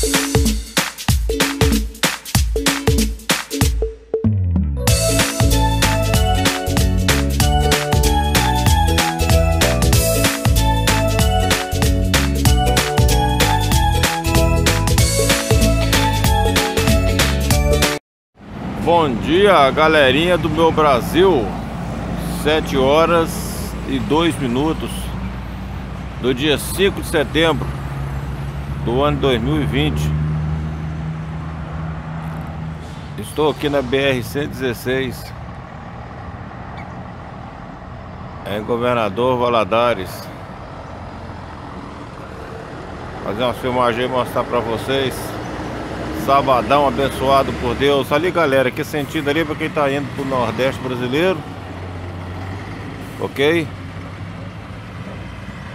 Bom dia, galerinha do meu Brasil. 7 horas e 2 minutos do dia 5 de setembro do ano 2020. Estou aqui na BR 116 em Governador Valadares. Fazer uma filmagem e mostrar para vocês. Sabadão abençoado por Deus. Ali, galera, que sentido ali para quem tá indo pro Nordeste brasileiro. Ok?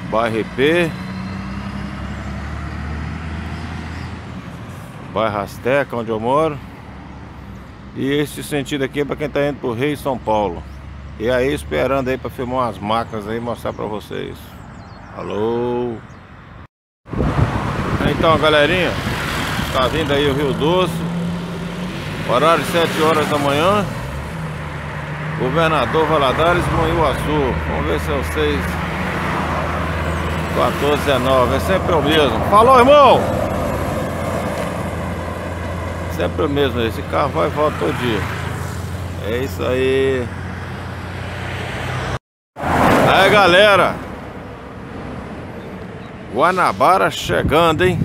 Bairro EP. Bairro Azteca, onde eu moro. E esse sentido aqui é para quem tá indo pro Rio São Paulo. E aí esperando aí para filmar umas máquinas aí mostrar para vocês. Alô. Então, galerinha, Tá vindo aí o Rio Doce Horário 7 horas da manhã Governador Valadares, Manhuaçu Vamos ver se é o 6 1419 É sempre o mesmo Falou, irmão! Sempre o mesmo Esse carro vai e volta todo dia É isso aí Aí, galera Guanabara chegando, hein?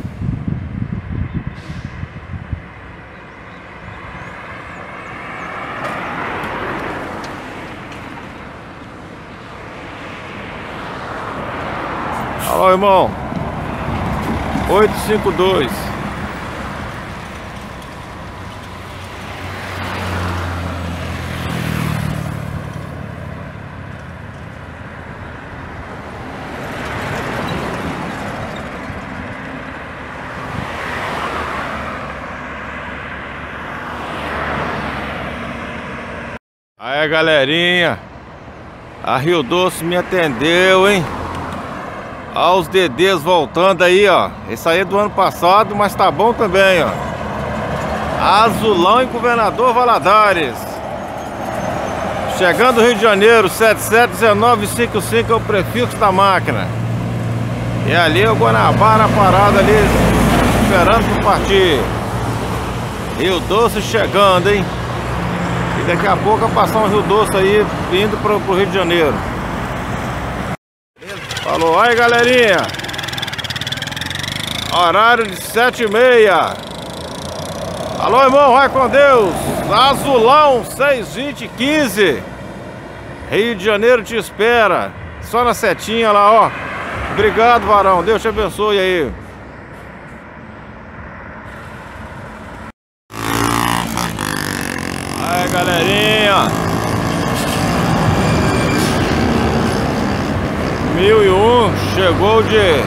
Ó, irmão. 852. Aí, galerinha. A Rio Doce me atendeu, hein? Olha os DDs voltando aí, ó. Esse aí é do ano passado, mas tá bom também, ó. Azulão e Governador Valadares. Chegando Rio de Janeiro, 771955 é o prefixo da máquina. E ali é o Guanabara parado ali, esperando para partir. Rio Doce chegando, hein? E daqui a pouco um Rio Doce aí, indo pro, pro Rio de Janeiro. Falou, aí galerinha. Horário de sete e meia. Alô irmão, vai com Deus. Azulão 62015 Rio de Janeiro te espera. Só na setinha lá, ó. Obrigado, varão, Deus te abençoe aí Galerinha 1001 chegou de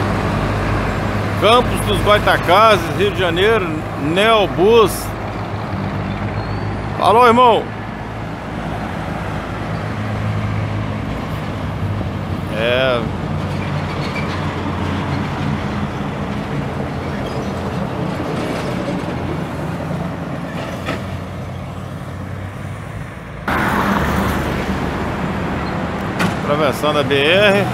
Campos dos Goitacazes, Rio de Janeiro, Neobus. Falou, irmão. É. Atravessando a BR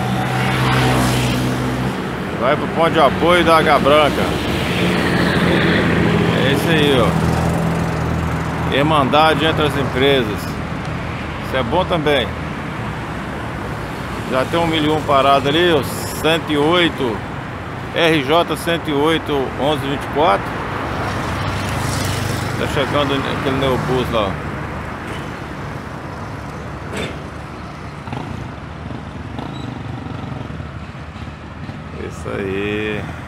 Vai pro ponto de apoio da H Branca. É isso aí, ó. Irmandade entre as empresas. Isso é bom também. Já tem um milhão parado ali, ó. 108 RJ 108 1124. Tá chegando aquele Neobus lá. Isso aí.